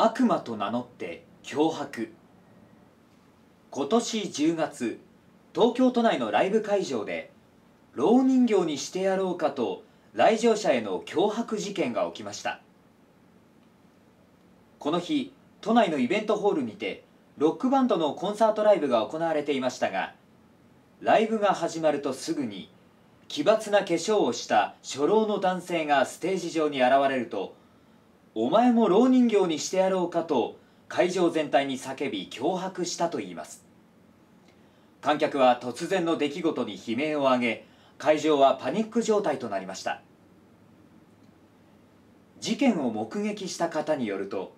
悪魔と名乗って脅迫。今年10月東京都内のライブ会場で蝋人形にしてやろうかと来場者への脅迫事件が起きました。この日都内のイベントホールにてロックバンドのコンサートライブが行われていましたがライブが始まるとすぐに奇抜な化粧をした初老の男性がステージ上に現れると「お前も蝋人形にしてやろうか」と会場全体に叫び脅迫したといいます。観客は突然の出来事に悲鳴を上げ会場はパニック状態となりました。事件を目撃した方によると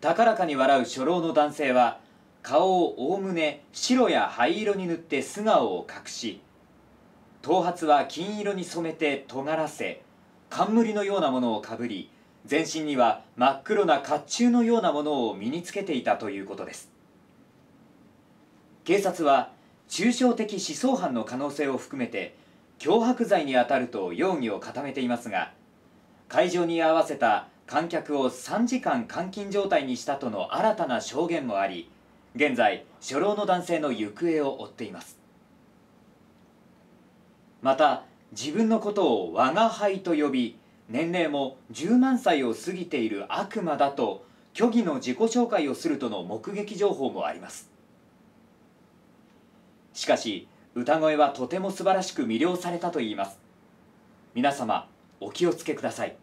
高らかに笑う初老の男性は顔をおおむね白や灰色に塗って素顔を隠し頭髪は金色に染めて尖らせ冠のようなものをかぶり全身には真っ黒な甲冑のようなものを身につけていたということです。警察は抽象的思想犯の可能性を含めて脅迫罪に当たると容疑を固めていますが会場に合わせた観客を3時間監禁状態にしたとの新たな証言もあり現在初老の男性の行方を追っています。また自分のことを我が輩と呼び年齢も10万歳を過ぎている悪魔だと虚偽の自己紹介をするとの目撃情報もあります。しかし歌声はとても素晴らしく魅了されたといいます。皆様お気をつけください。